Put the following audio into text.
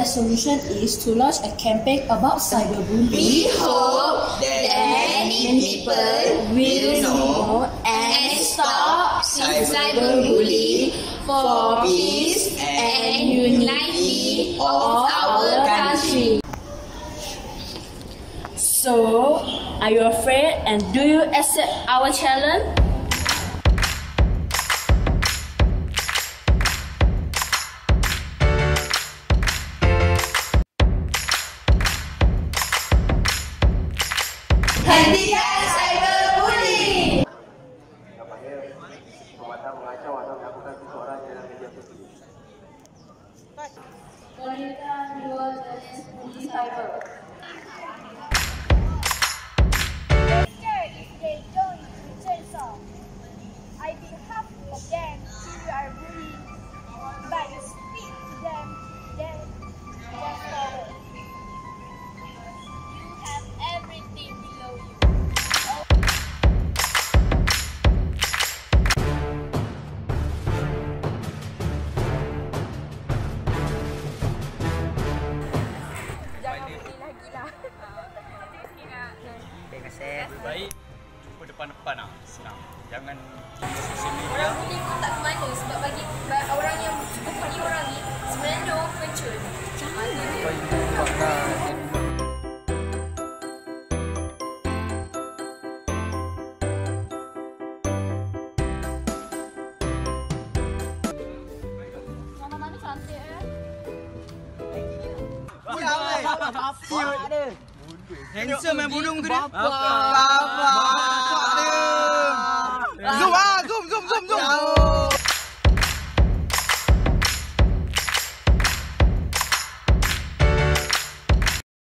best solution is to launch a campaign about cyberbullying. We hope that many people will know and stop cyberbullying for peace and unity of our country. So, are you afraid and do you accept our challenge? Jenis bully lah. Lebih baik. Jumpa depan-depan lah. Senang. Jangan media Orang bully pun tak ke mana sebab bagi ba- orang yang cuba bully orang ni 아빠는 댄스맨 무용들의 아빠 아빠.